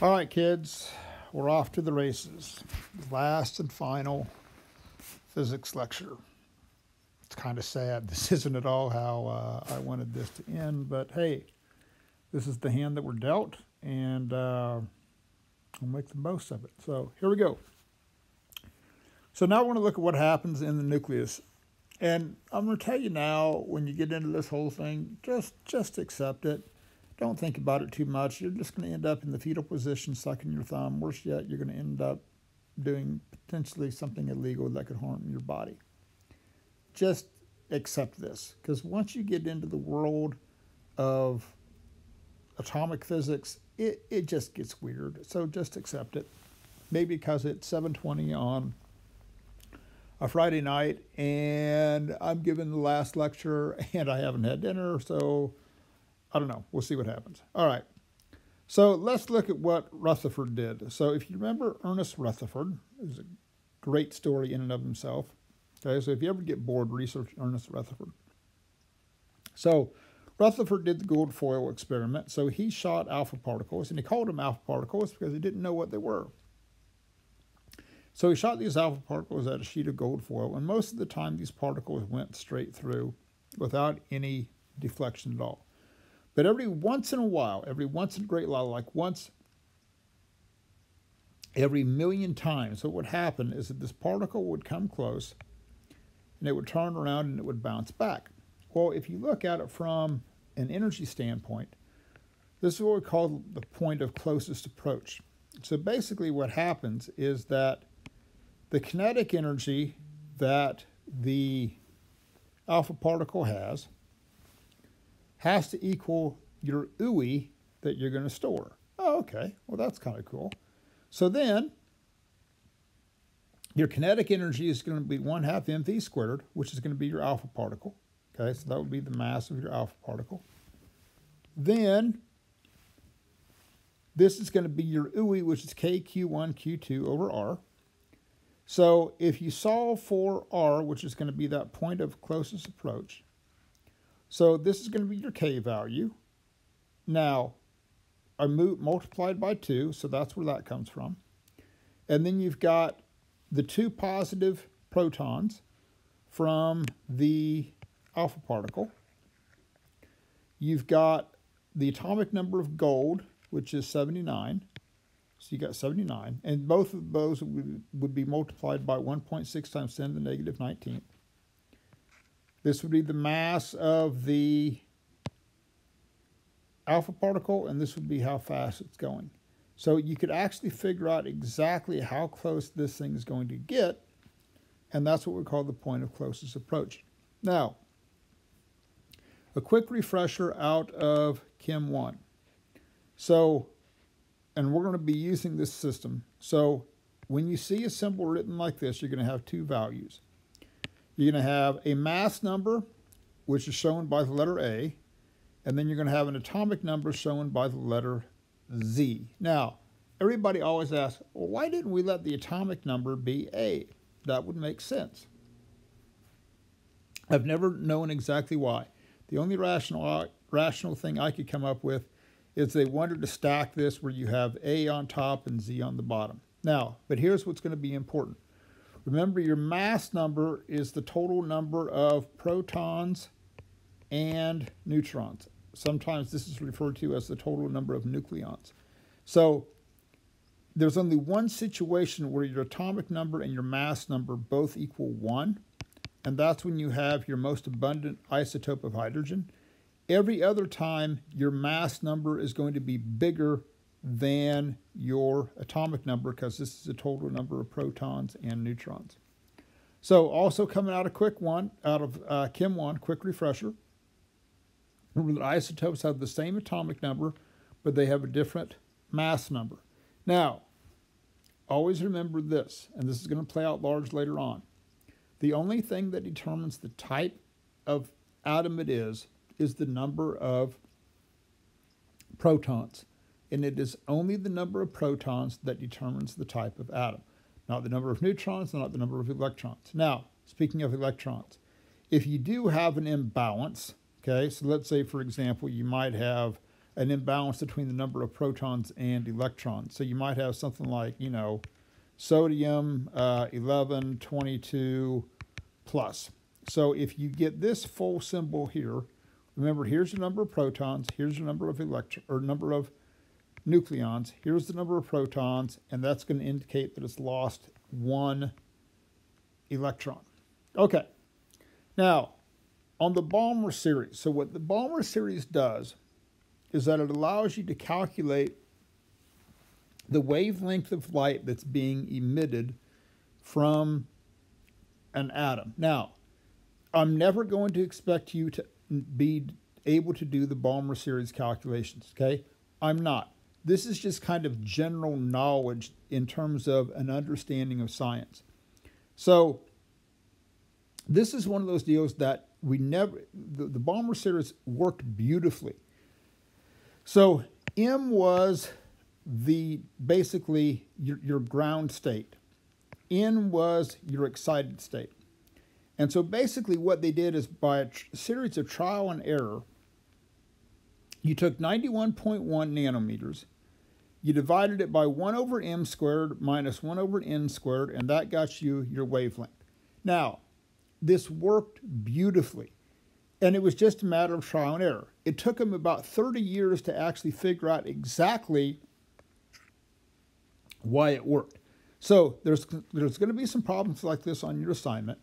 All right, kids, we're off to the races. Last and final physics lecture. It's kind of sad. This isn't at all how uh, I wanted this to end, but hey, this is the hand that we're dealt, and uh, we'll make the most of it. So here we go. So now I want to look at what happens in the nucleus. And I'm going to tell you now, when you get into this whole thing, just just accept it don't think about it too much. You're just going to end up in the fetal position, sucking your thumb. Worse yet, you're going to end up doing potentially something illegal that could harm your body. Just accept this, because once you get into the world of atomic physics, it, it just gets weird. So just accept it. Maybe because it's 720 on a Friday night and I'm giving the last lecture and I haven't had dinner, so I don't know. We'll see what happens. All right. So let's look at what Rutherford did. So if you remember Ernest Rutherford, is a great story in and of himself. Okay, so if you ever get bored, research Ernest Rutherford. So Rutherford did the gold foil experiment. So he shot alpha particles, and he called them alpha particles because he didn't know what they were. So he shot these alpha particles at a sheet of gold foil, and most of the time these particles went straight through without any deflection at all. But every once in a while, every once in a great while, like once every million times, what would happen is that this particle would come close and it would turn around and it would bounce back. Well, if you look at it from an energy standpoint, this is what we call the point of closest approach. So basically, what happens is that the kinetic energy that the alpha particle has has to equal your UWE that you're going to store. Oh, okay. Well, that's kind of cool. So then your kinetic energy is going to be 1 half mv squared, which is going to be your alpha particle. Okay, so that would be the mass of your alpha particle. Then this is going to be your UWE, which is KQ1, Q2 over R. So if you solve for R, which is going to be that point of closest approach, so this is going to be your K value. Now, I multiplied by 2, so that's where that comes from. And then you've got the two positive protons from the alpha particle. You've got the atomic number of gold, which is 79. So you got 79. And both of those would, would be multiplied by 1.6 times 10 to the negative 19th. This would be the mass of the alpha particle, and this would be how fast it's going. So you could actually figure out exactly how close this thing is going to get, and that's what we call the point of closest approach. Now, a quick refresher out of Chem 1. So, and we're going to be using this system. So when you see a symbol written like this, you're going to have two values. You're going to have a mass number, which is shown by the letter A, and then you're going to have an atomic number shown by the letter Z. Now, everybody always asks, well, why didn't we let the atomic number be A? That would make sense. I've never known exactly why. The only rational, uh, rational thing I could come up with is they wanted to stack this where you have A on top and Z on the bottom. Now, but here's what's going to be important. Remember, your mass number is the total number of protons and neutrons. Sometimes this is referred to as the total number of nucleons. So there's only one situation where your atomic number and your mass number both equal 1, and that's when you have your most abundant isotope of hydrogen. Every other time, your mass number is going to be bigger than your atomic number because this is the total number of protons and neutrons. So also coming out of quick one, out of uh, Chem 1, quick refresher. Remember that isotopes have the same atomic number, but they have a different mass number. Now, always remember this, and this is going to play out large later on. The only thing that determines the type of atom it is, is the number of protons and it is only the number of protons that determines the type of atom, not the number of neutrons, not the number of electrons. Now, speaking of electrons, if you do have an imbalance, okay, so let's say, for example, you might have an imbalance between the number of protons and electrons. So you might have something like, you know, sodium uh, 11, 22 plus. So if you get this full symbol here, remember here's the number of protons, here's the number of electron or number of nucleons, here's the number of protons, and that's going to indicate that it's lost one electron. Okay. Now, on the Balmer series, so what the Balmer series does is that it allows you to calculate the wavelength of light that's being emitted from an atom. Now, I'm never going to expect you to be able to do the Balmer series calculations, okay? I'm not. This is just kind of general knowledge in terms of an understanding of science. So, this is one of those deals that we never, the, the Balmer series worked beautifully. So, M was the basically your, your ground state. N was your excited state. And so basically, what they did is by a tr- series of trial and error, you took 91.1 nanometers, you divided it by 1 over m squared minus 1 over n squared, and that got you your wavelength. Now, this worked beautifully, and it was just a matter of trial and error. It took them about 30 years to actually figure out exactly why it worked. So there's there's going to be some problems like this on your assignment.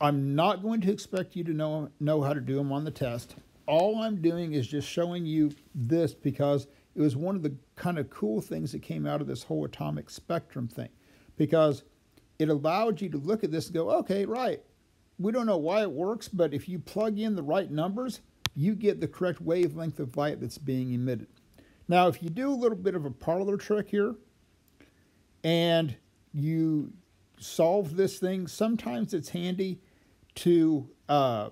I'm not going to expect you to know know how to do them on the test. All I'm doing is just showing you this because it was one of the kind of cool things that came out of this whole atomic spectrum thing because it allowed you to look at this and go, okay, right. We don't know why it works, but if you plug in the right numbers, you get the correct wavelength of light that's being emitted. Now, if you do a little bit of a parlor trick here, and you solve this thing, sometimes it's handy to uh,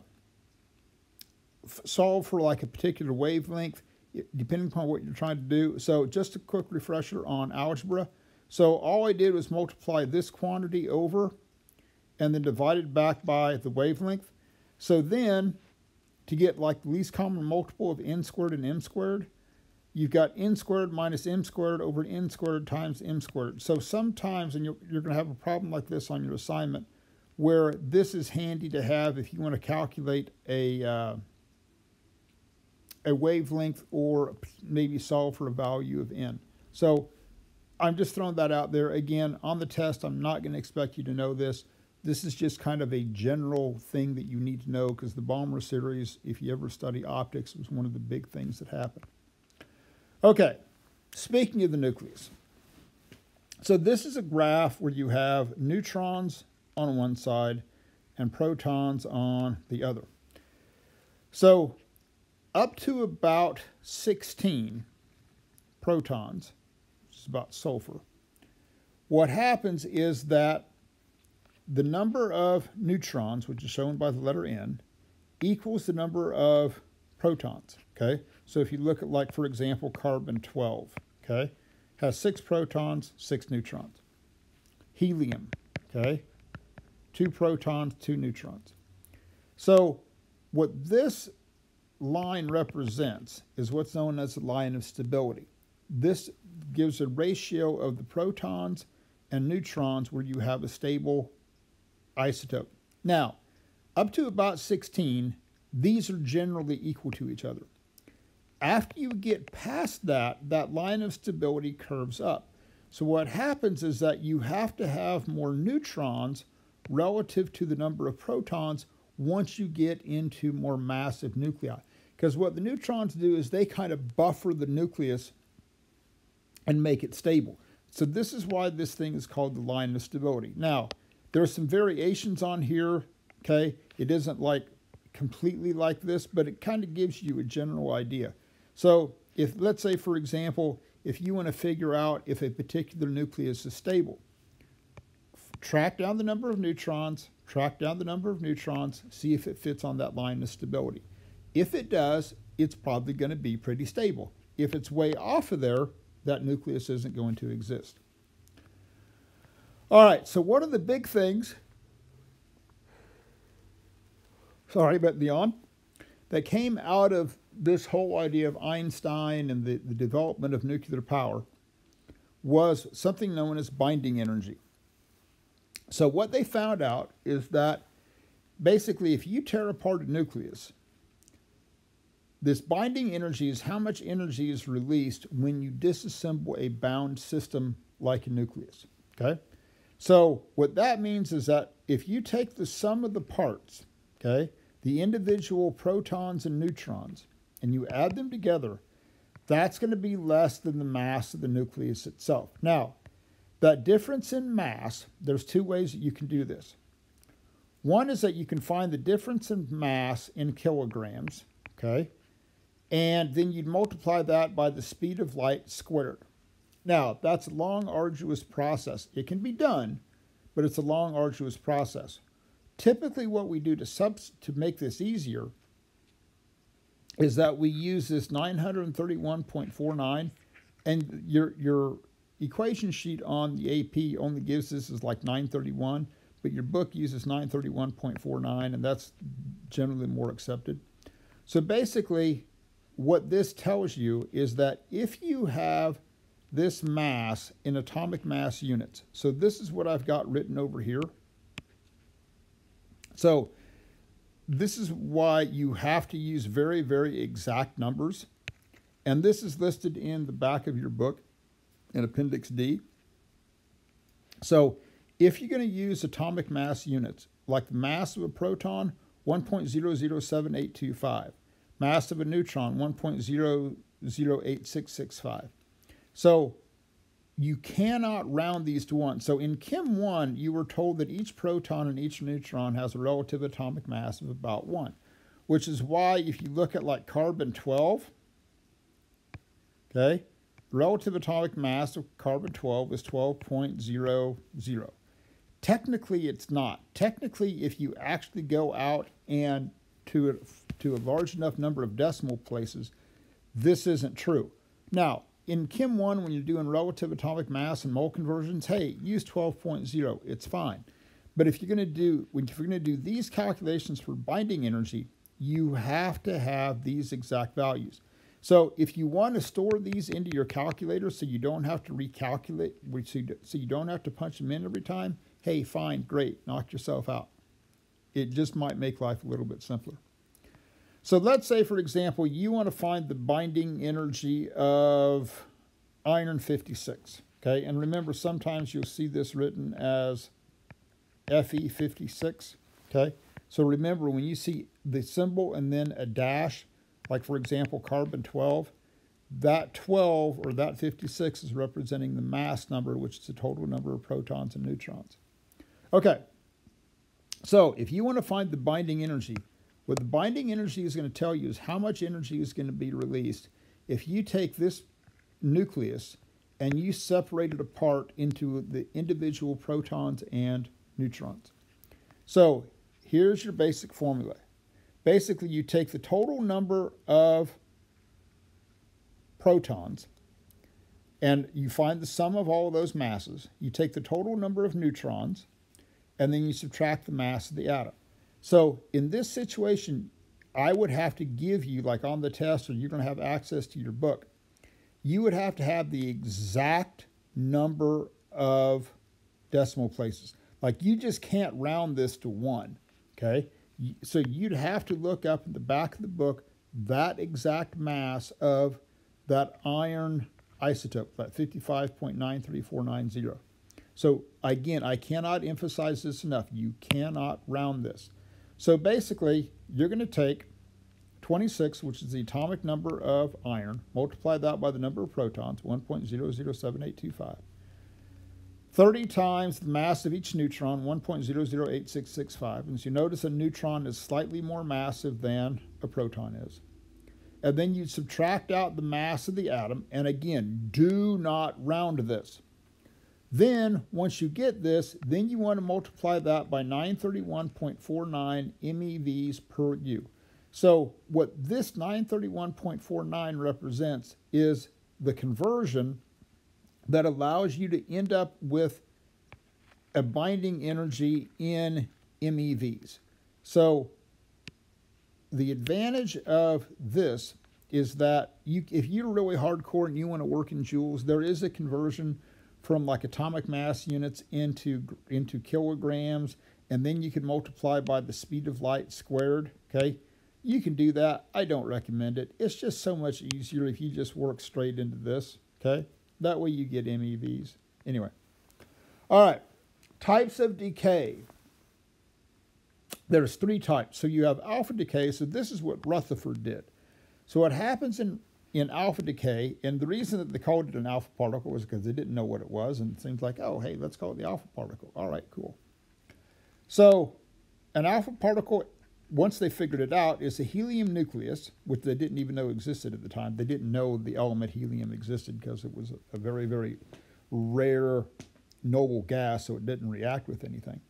solve for like a particular wavelength, depending upon what you're trying to do. So just a quick refresher on algebra. So all I did was multiply this quantity over and then divide it back by the wavelength. So then to get like the least common multiple of n squared and m squared, you've got n squared minus m squared over n squared times m squared. So sometimes, and you're, you're going to have a problem like this on your assignment, where this is handy to have if you want to calculate a, uh, a wavelength or maybe solve for a value of n. So I'm just throwing that out there. Again, on the test, I'm not going to expect you to know this. This is just kind of a general thing that you need to know because the Balmer series, if you ever study optics, was one of the big things that happened. Okay, speaking of the nucleus. So this is a graph where you have neutrons on one side and protons on the other. So up to about 16 protons, which is about sulfur, what happens is that the number of neutrons, which is shown by the letter N, equals the number of protons, okay? So if you look at like, for example, carbon 12, okay, has six protons, six neutrons. Helium, okay, two protons, two neutrons. So what this line represents is what's known as the line of stability. This gives a ratio of the protons and neutrons where you have a stable isotope. Now, up to about 16, these are generally equal to each other. After you get past that, that line of stability curves up. So what happens is that you have to have more neutrons relative to the number of protons once you get into more massive nuclei. Because what the neutrons do is they kind of buffer the nucleus and make it stable. So this is why this thing is called the line of stability. Now, there are some variations on here, okay? It isn't like completely like this, but it kind of gives you a general idea. So if, let's say, for example, if you want to figure out if a particular nucleus is stable, track down the number of neutrons, track down the number of neutrons, see if it fits on that line of stability. If it does, it's probably going to be pretty stable. If it's way off of there, that nucleus isn't going to exist. All right, so what are the big things? Sorry about the yawn. that came out of this whole idea of Einstein and the, the development of nuclear power was something known as binding energy. So, what they found out is that basically, if you tear apart a nucleus, this binding energy is how much energy is released when you disassemble a bound system like a nucleus. Okay? So, what that means is that if you take the sum of the parts, okay, the individual protons and neutrons, and you add them together, that's going to be less than the mass of the nucleus itself. Now, that difference in mass, there's two ways that you can do this. One is that you can find the difference in mass in kilograms, okay? And then you'd multiply that by the speed of light squared. Now, that's a long, arduous process. It can be done, but it's a long, arduous process. Typically, what we do to, subs- to make this easier is that we use this 931.49, and your, your equation sheet on the AP only gives this as like 931, but your book uses 931.49, and that's generally more accepted. So basically, what this tells you is that if you have this mass in atomic mass units. So this is what I've got written over here. So this is why you have to use very, very exact numbers. And this is listed in the back of your book in Appendix D. So if you're going to use atomic mass units, like the mass of a proton, 1.007825, mass of a neutron, 1.008665, so you cannot round these to one. So in Chem 1, you were told that each proton and each neutron has a relative atomic mass of about 1, which is why if you look at like carbon 12, okay, relative atomic mass of carbon 12 is 12.00. Technically, it's not. Technically, if you actually go out and to a, to a large enough number of decimal places, this isn't true. Now, in Chem 1, when you're doing relative atomic mass and mole conversions, hey, use 12.0. It's fine. But if you're going to do if you're going to do these calculations for binding energy, you have to have these exact values. So if you want to store these into your calculator so you don't have to recalculate, so you don't have to punch them in every time, hey, fine, great, knock yourself out. It just might make life a little bit simpler. So let's say, for example, you want to find the binding energy of iron 56. Okay, and remember, sometimes you'll see this written as Fe56. Okay, so remember when you see the symbol and then a dash, like for example, carbon 12, that 12 or that 56 is representing the mass number, which is the total number of protons and neutrons. Okay, so if you want to find the binding energy, what the binding energy is going to tell you is how much energy is going to be released if you take this nucleus and you separate it apart into the individual protons and neutrons. So here's your basic formula. Basically, you take the total number of protons and you find the sum of all of those masses. You take the total number of neutrons and then you subtract the mass of the atom. So in this situation, I would have to give you, like on the test, or you're going to have access to your book, you would have to have the exact number of decimal places. Like you just can't round this to one, okay? So you'd have to look up in the back of the book that exact mass of that iron isotope, that 55.93490. So again, I cannot emphasize this enough. You cannot round this. So basically, you're going to take 26, which is the atomic number of iron, multiply that by the number of protons, 1.007825. 30 times the mass of each neutron, 1.008665. And so you notice a neutron is slightly more massive than a proton is. And then you subtract out the mass of the atom. And again, do not round this. Then, once you get this, then you want to multiply that by 931.49 MeVs per U. So what this 931.49 represents is the conversion that allows you to end up with a binding energy in MeVs. So the advantage of this is that you, if you're really hardcore and you want to work in joules, there is a conversion from like atomic mass units into into kilograms, and then you can multiply by the speed of light squared. Okay, you can do that. I don't recommend it. It's just so much easier if you just work straight into this. Okay, that way you get MEVs. Anyway, all right, types of decay. There's three types. So you have alpha decay. So this is what Rutherford did. So what happens in, in alpha decay, and the reason that they called it an alpha particle was because they didn't know what it was, and it seems like, oh, hey, let's call it the alpha particle. All right, cool. So an alpha particle, once they figured it out, is a helium nucleus, which they didn't even know existed at the time. They didn't know the element helium existed because it was a, a very, very rare noble gas, so it didn't react with anything.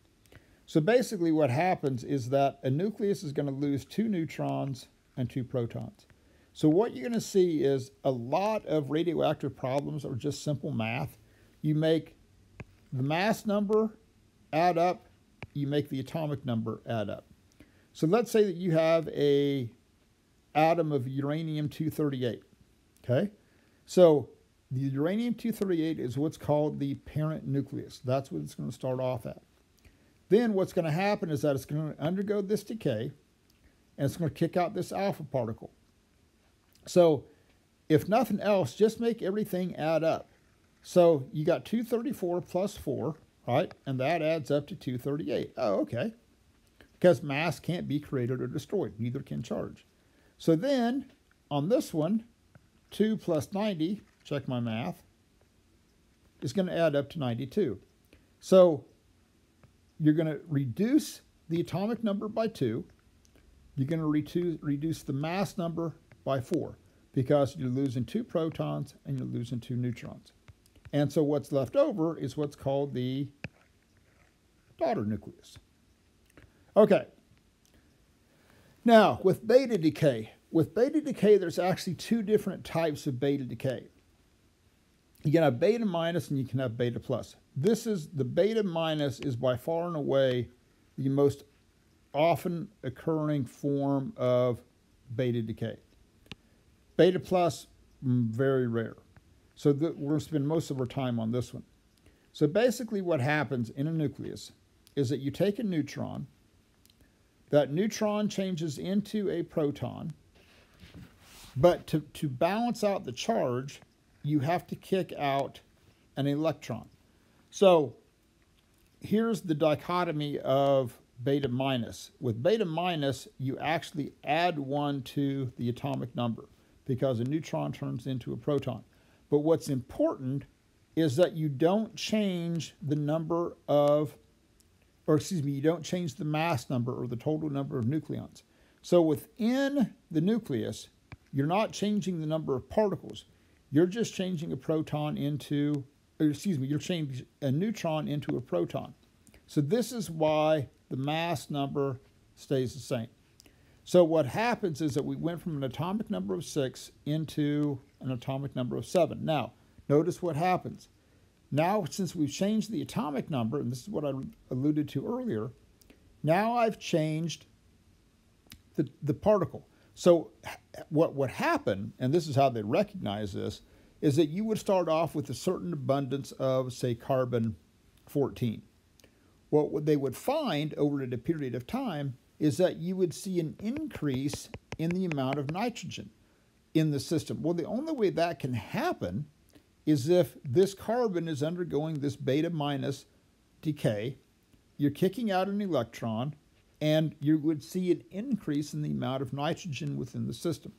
So basically what happens is that a nucleus is going to lose two neutrons and two protons. So what you're going to see is a lot of radioactive problems are just simple math. You make the mass number add up, you make the atomic number add up. So let's say that you have a atom of uranium-238, okay? So the uranium-238 is what's called the parent nucleus. That's what it's going to start off at. Then what's going to happen is that it's going to undergo this decay, and it's going to kick out this alpha particle. So if nothing else, just make everything add up. So you got 234 plus 4, right? And that adds up to 238. Oh, okay. Because mass can't be created or destroyed. Neither can charge. So then, on this one, 2 plus 90, check my math, is going to add up to 92. So you're going to reduce the atomic number by 2. You're going to reduce the mass number by 4 because you're losing two protons and you're losing two neutrons. And so what's left over is what's called the daughter nucleus. Okay. Now, with beta decay, with beta decay, there's actually two different types of beta decay. You can have beta minus and you can have beta plus. This is the beta minus is by far and away the most often occurring form of beta decay. Beta plus, mm, very rare. So the, we're going to spend most of our time on this one. So basically what happens in a nucleus is that you take a neutron, that neutron changes into a proton, but to, to balance out the charge, you have to kick out an electron. So here's the dichotomy of beta minus. With beta minus, you actually add one to the atomic number because a neutron turns into a proton. But what's important is that you don't change the number of, or excuse me, you don't change the mass number or the total number of nucleons. So within the nucleus, you're not changing the number of particles. You're just changing a proton into, excuse me, you're changing a neutron into a proton. So this is why the mass number stays the same. So what happens is that we went from an atomic number of 6 into an atomic number of 7. Now, notice what happens. Now, since we've changed the atomic number, and this is what I alluded to earlier, now I've changed the, the particle. So what would happen, and this is how they recognize this, is that you would start off with a certain abundance of, say, carbon 14. What they would find over a period of time is that you would see an increase in the amount of nitrogen in the system. Well, the only way that can happen is if this carbon is undergoing this beta minus decay, you're kicking out an electron, and you would see an increase in the amount of nitrogen within the system.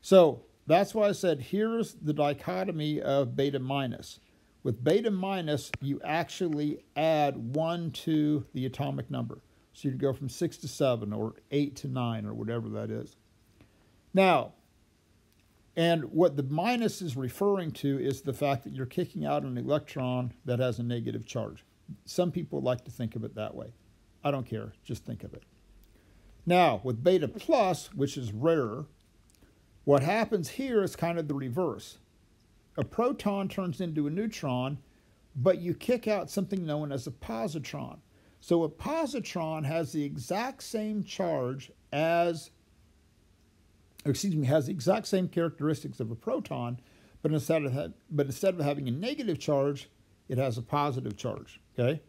So that's why I said here's the dichotomy of beta minus. With beta minus, you actually add 1 to the atomic number. So you'd go from 6 to 7 or 8 to 9 or whatever that is. Now, and what the minus is referring to is the fact that you're kicking out an electron that has a negative charge. Some people like to think of it that way. I don't care, just think of it. Now, with beta plus, which is rarer, what happens here is kind of the reverse. A proton turns into a neutron, but you kick out something known as a positron. So a positron has the exact same charge as excuse me, has the exact same characteristics of a proton, but instead of but instead of having a negative charge, it has a positive charge. Okay,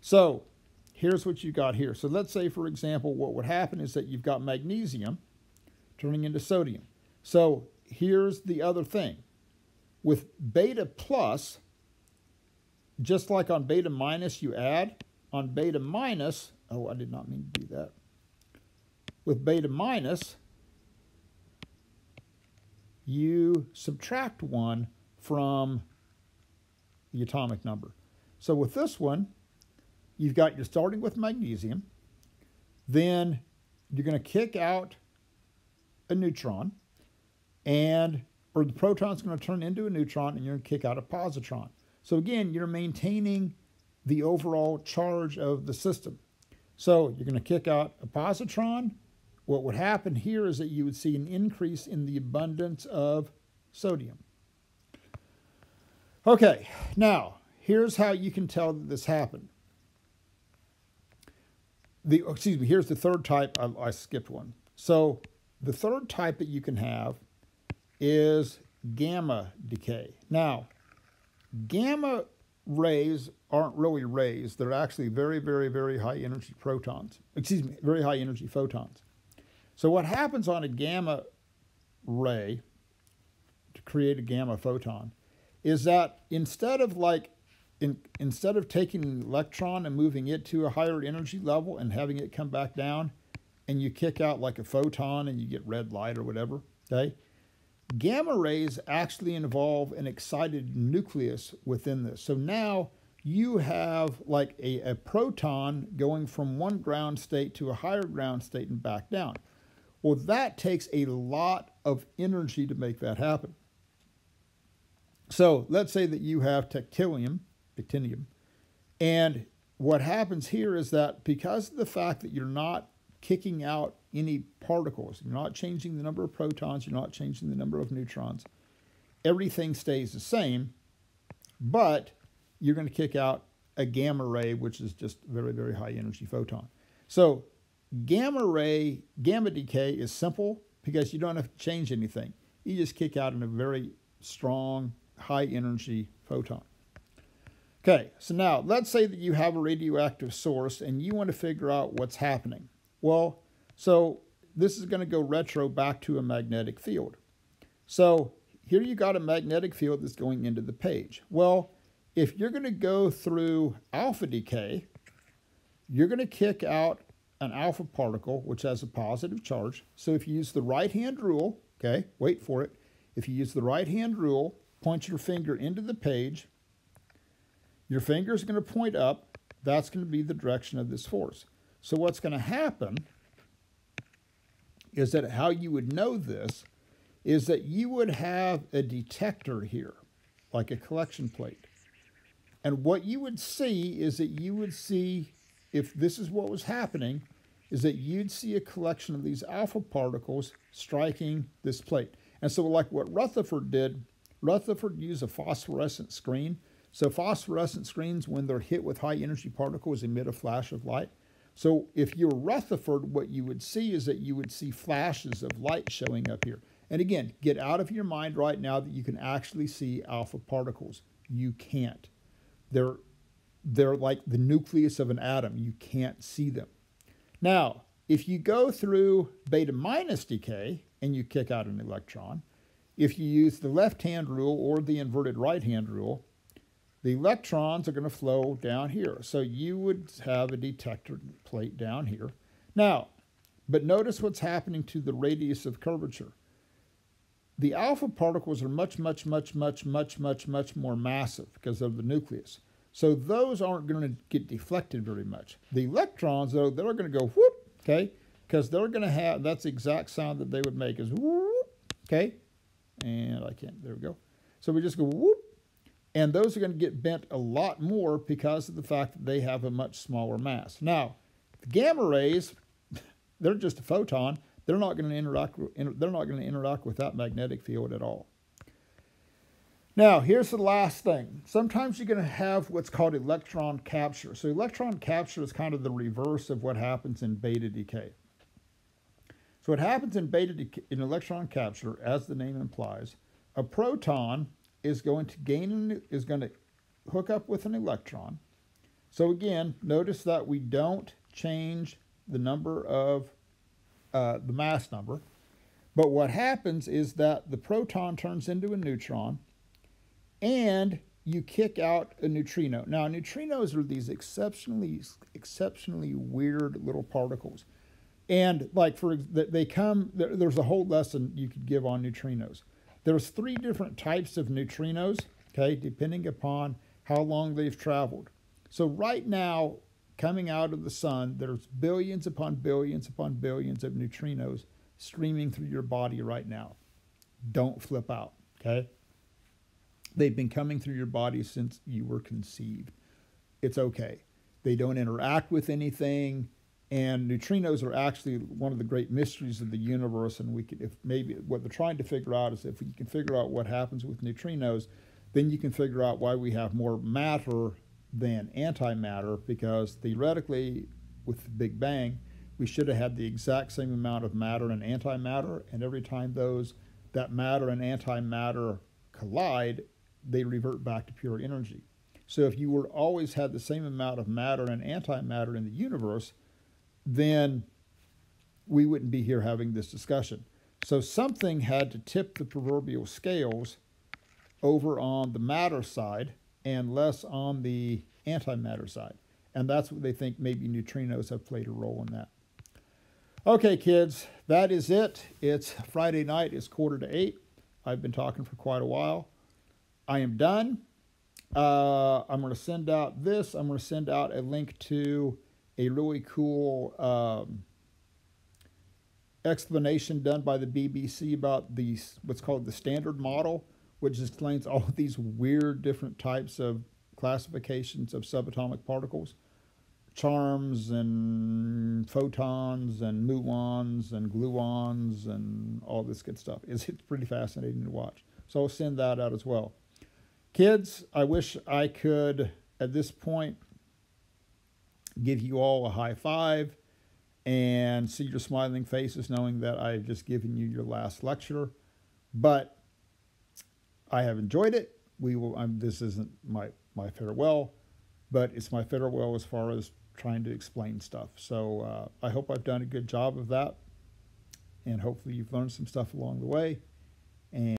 so here's what you got here. So let's say, for example, what would happen is that you've got magnesium turning into sodium. So here's the other thing. With beta plus, just like on beta minus, you add. On beta minus, oh, I did not mean to do that. With beta minus, you subtract one from the atomic number. So with this one, you've got you're starting with magnesium, then you're going to kick out a neutron, and or the proton's going to turn into a neutron, and you're going to kick out a positron. So again, you're maintaining the overall charge of the system. So you're going to kick out a positron. What would happen here is that you would see an increase in the abundance of sodium. Okay, now here's how you can tell that this happened. The excuse me, here's the third type. I, I skipped one. So the third type that you can have is gamma decay. Now, gamma rays aren't really rays. They're actually very, very, very high energy protons. Excuse me, very high energy photons. So what happens on a gamma ray to create a gamma photon is that instead of like in, instead of taking an electron and moving it to a higher energy level and having it come back down and you kick out like a photon and you get red light or whatever, okay? Gamma rays actually involve an excited nucleus within this. So now you have like a, a proton going from one ground state to a higher ground state and back down. Well, that takes a lot of energy to make that happen. So let's say that you have tactilium, actinium, and what happens here is that because of the fact that you're not kicking out any particles, you're not changing the number of protons, you're not changing the number of neutrons, everything stays the same, but you're going to kick out a gamma ray, which is just very, very high energy photon. So gamma ray, gamma decay is simple because you don't have to change anything. You just kick out in a very strong, high energy photon. Okay, so now let's say that you have a radioactive source and you want to figure out what's happening. Well, so this is going to go retro back to a magnetic field. So here you got a magnetic field that's going into the page. Well, if you're going to go through alpha decay, you're going to kick out an alpha particle, which has a positive charge. So if you use the right-hand rule, okay, wait for it. If you use the right-hand rule, point your finger into the page, your finger is going to point up. That's going to be the direction of this force. So what's going to happen is that how you would know this is that you would have a detector here, like a collection plate. And what you would see is that you would see, if this is what was happening, is that you'd see a collection of these alpha particles striking this plate. And so, like what Rutherford did, Rutherford used a phosphorescent screen. So, phosphorescent screens, when they're hit with high energy particles, emit a flash of light. So if you're Rutherford, what you would see is that you would see flashes of light showing up here. And again, get out of your mind right now that you can actually see alpha particles. You can't. They're, they're like the nucleus of an atom. You can't see them. Now, if you go through beta minus decay and you kick out an electron, if you use the left hand rule or the inverted right hand rule, the electrons are going to flow down here. So you would have a detector plate down here. Now, but notice what's happening to the radius of curvature. The alpha particles are much, much, much, much, much, much, much more massive because of the nucleus. So those aren't going to get deflected very much. The electrons, though, they're going to go whoop, okay? Because they're going to have, that's the exact sound that they would make is whoop, okay? And I can't, there we go. So we just go whoop, and those are going to get bent a lot more because of the fact that they have a much smaller mass. Now, the gamma rays, they're just a photon. They're not going to interact. They're not going to interact with that magnetic field at all. Now, here's the last thing. Sometimes you're going to have what's called electron capture. So electron capture is kind of the reverse of what happens in beta decay. So what happens in beta in electron capture, as the name implies, a proton is going to gain is going to hook up with an electron. So again, notice that we don't change the number of uh, the mass number. But what happens is that the proton turns into a neutron and you kick out a neutrino. Now, neutrinos are these exceptionally, exceptionally weird little particles. And like for they come, there's a whole lesson you could give on neutrinos. There's three different types of neutrinos, okay, depending upon how long they've traveled. So right now, coming out of the sun, there's billions upon billions upon billions of neutrinos streaming through your body right now. Don't flip out, okay? They've been coming through your body since you were conceived. It's okay. They don't interact with anything. And neutrinos are actually one of the great mysteries of the universe. And we could, if maybe what they're trying to figure out is if you can figure out what happens with neutrinos, then you can figure out why we have more matter than antimatter, because theoretically, with the Big Bang, we should have had the exact same amount of matter and antimatter, and every time those that matter and antimatter collide, they revert back to pure energy. So if you were always had the same amount of matter and antimatter in the universe, then we wouldn't be here having this discussion. So something had to tip the proverbial scales over on the matter side and less on the antimatter side. And that's what they think maybe neutrinos have played a role in that. Okay, kids, that is it. It's Friday night, it's quarter to eight. I've been talking for quite a while. I am done. Uh, I'm going to send out this. I'm going to send out a link to a really cool um, explanation done by the BBC about the what's called the standard model, which explains all these weird different types of classifications of subatomic particles, charms and photons and muons and gluons and all this good stuff. It's, it's pretty fascinating to watch. So I'll send that out as well. Kids, I wish I could, at this point, give you all a high five and see your smiling faces knowing that I've just given you your last lecture. But I have enjoyed it. We will, um, this isn't my, my farewell, but it's my farewell as far as trying to explain stuff. So uh, I hope I've done a good job of that. And hopefully you've learned some stuff along the way. And